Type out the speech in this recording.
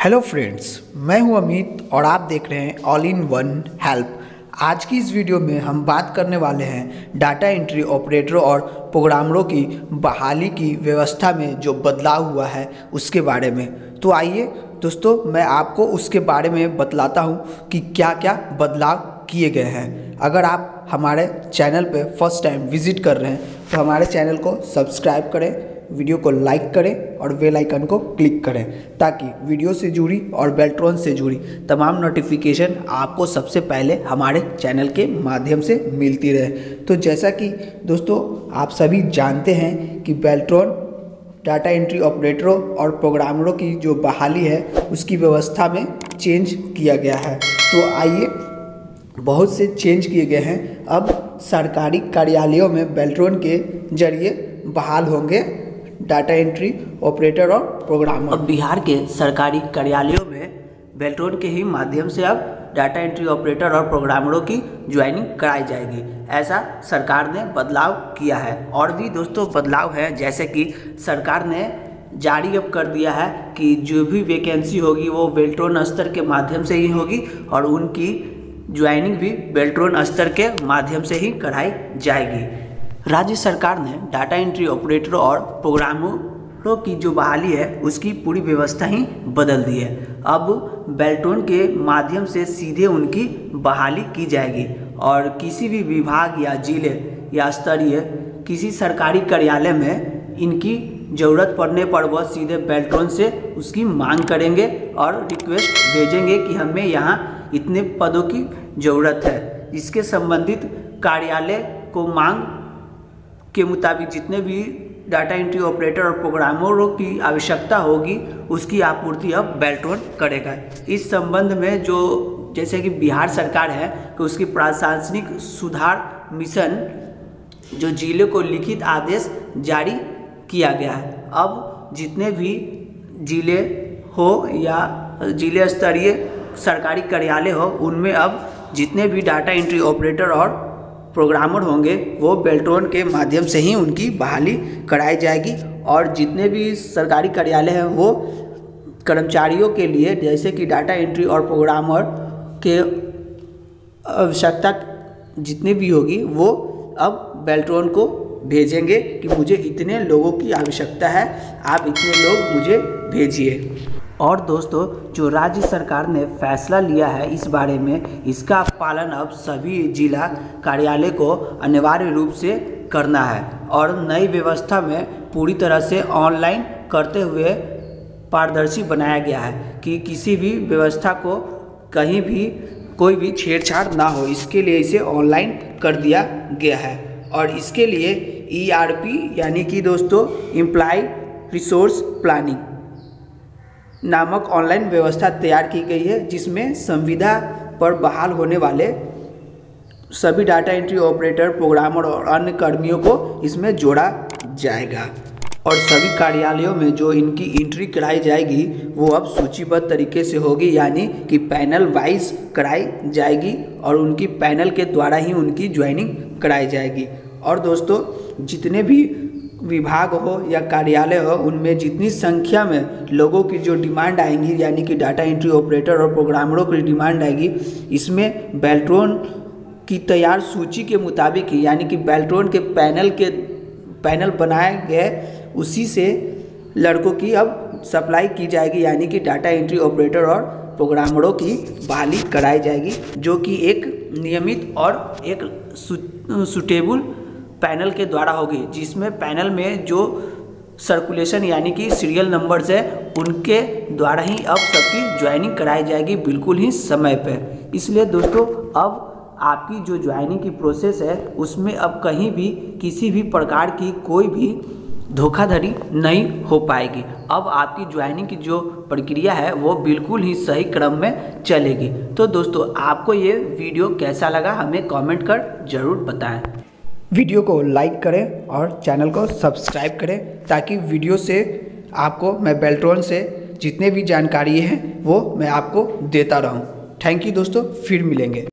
Hello friends मैं हूँ अमित और आप देख रहे हैं ऑल इन वन हेल्प आज की इस वीडियो में हम बात करने वाले हैं डाटा एंट्री ऑपरेटरों और प्रोग्रामरों की बहाली की व्यवस्था में जो बदलाव हुआ है उसके बारे में। तो आइए दोस्तों, मैं आपको उसके बारे में बतलाता हूँ कि क्या क्या बदलाव किए गए हैं। अगर आप हमारे चैनल पर फ़र्स्ट टाइम विज़िट कर रहे हैं तो हमारे चैनल को सब्सक्राइब करें वीडियो को लाइक करें और बेल आइकन को क्लिक करें ताकि वीडियो से जुड़ी और बेल्ट्रॉन से जुड़ी तमाम नोटिफिकेशन आपको सबसे पहले हमारे चैनल के माध्यम से मिलती रहे। तो जैसा कि दोस्तों, आप सभी जानते हैं कि बेल्ट्रॉन डाटा एंट्री ऑपरेटरों और प्रोग्रामरों की जो बहाली है, उसकी व्यवस्था में चेंज किया गया है। तो आइए, बहुत से चेंज किए गए हैं। अब सरकारी कार्यालयों में बेल्ट्रॉन के ज़रिए बहाल होंगे। डाटा एंट्री ऑपरेटर और प्रोग्रामर अब बिहार के सरकारी कार्यालयों में बेल्ट्रोन के ही माध्यम से अब डाटा एंट्री ऑपरेटर और प्रोग्रामरों की ज्वाइनिंग कराई जाएगी। ऐसा सरकार ने बदलाव किया है। और भी दोस्तों, बदलाव है, जैसे कि सरकार ने जारी अब कर दिया है कि जो भी वैकेंसी होगी, वो बेल्ट्रोन स्तर के माध्यम से ही होगी और उनकी ज्वाइनिंग भी बेल्ट्रोन स्तर के माध्यम से ही कराई जाएगी। राज्य सरकार ने डाटा एंट्री ऑपरेटरों और प्रोग्रामरों की जो बहाली है, उसकी पूरी व्यवस्था ही बदल दी है। अब बेल्टोन के माध्यम से सीधे उनकी बहाली की जाएगी और किसी भी विभाग या ज़िले या स्तरीय किसी सरकारी कार्यालय में इनकी ज़रूरत पड़ने पर वह सीधे बेल्ट्रॉन से उसकी मांग करेंगे और रिक्वेस्ट भेजेंगे कि हमें यहाँ इतने पदों की ज़रूरत है। इसके संबंधित कार्यालय को मांग के मुताबिक जितने भी डाटा एंट्री ऑपरेटर और प्रोग्रामरों की आवश्यकता होगी, उसकी आपूर्ति अब बेल्ट्रॉन करेगा। इस संबंध में जो जैसे कि बिहार सरकार है, कि उसकी प्रशासनिक सुधार मिशन, जो ज़िले को लिखित आदेश जारी किया गया है। अब जितने भी ज़िले हो या ज़िले स्तरीय सरकारी कार्यालय हो, उनमें अब जितने भी डाटा एंट्री ऑपरेटर और प्रोग्रामर होंगे, वो बेल्ट्रॉन के माध्यम से ही उनकी बहाली कराई जाएगी। और जितने भी सरकारी कार्यालय हैं, वो कर्मचारियों के लिए, जैसे कि डाटा एंट्री और प्रोग्रामर के आवश्यकता जितनी भी होगी, वो अब बेल्ट्रॉन को भेजेंगे कि मुझे इतने लोगों की आवश्यकता है, आप इतने लोग मुझे भेजिए। और दोस्तों, जो राज्य सरकार ने फैसला लिया है इस बारे में, इसका पालन अब सभी जिला कार्यालय को अनिवार्य रूप से करना है और नई व्यवस्था में पूरी तरह से ऑनलाइन करते हुए पारदर्शी बनाया गया है कि किसी भी व्यवस्था को कहीं भी, कोई भी छेड़छाड़ ना हो, इसके लिए इसे ऑनलाइन कर दिया गया है। और इसके लिए ईआरपी e यानी कि दोस्तों इम्प्लाई रिसोर्स प्लानिंग नामक ऑनलाइन व्यवस्था तैयार की गई है, जिसमें संविदा पर बहाल होने वाले सभी डाटा एंट्री ऑपरेटर, प्रोग्रामर और अन्य कर्मियों को इसमें जोड़ा जाएगा। और सभी कार्यालयों में जो इनकी एंट्री कराई जाएगी, वो अब सूचीबद्ध तरीके से होगी, यानी कि पैनल वाइज कराई जाएगी और उनकी पैनल के द्वारा ही उनकी ज्वाइनिंग कराई जाएगी। और दोस्तों, जितने भी विभाग हो या कार्यालय हो, उनमें जितनी संख्या में लोगों की जो डिमांड आएँगी, यानी कि डाटा एंट्री ऑपरेटर और प्रोग्रामरों की डिमांड आएगी, इसमें बेल्ट्रॉन की तैयार सूची के मुताबिक ही, यानी कि बेल्ट्रॉन के पैनल के पैनल बनाए गए, उसी से लड़कों की अब सप्लाई की जाएगी, यानी कि डाटा एंट्री ऑपरेटर और प्रोग्रामरों की बहाली कराई जाएगी, जो कि एक नियमित और एक सुटेबल पैनल के द्वारा होगी, जिसमें पैनल में जो सर्कुलेशन यानी कि सीरियल नंबर्स है, उनके द्वारा ही अब सबकी ज्वाइनिंग कराई जाएगी बिल्कुल ही समय पर इसलिए दोस्तों, अब आपकी जो ज्वाइनिंग की प्रोसेस है, उसमें अब कहीं भी किसी भी प्रकार की कोई भी धोखाधड़ी नहीं हो पाएगी। अब आपकी ज्वाइनिंग की जो प्रक्रिया है, वो बिल्कुल ही सही क्रम में चलेगी। तो दोस्तों, आपको ये वीडियो कैसा लगा, हमें कमेंट कर ज़रूर बताएँ। वीडियो को लाइक करें और चैनल को सब्सक्राइब करें ताकि वीडियो से आपको, मैं बेल्ट्रॉन से जितने भी जानकारी हैं, वो मैं आपको देता रहूँ। थैंक यू दोस्तों, फिर मिलेंगे।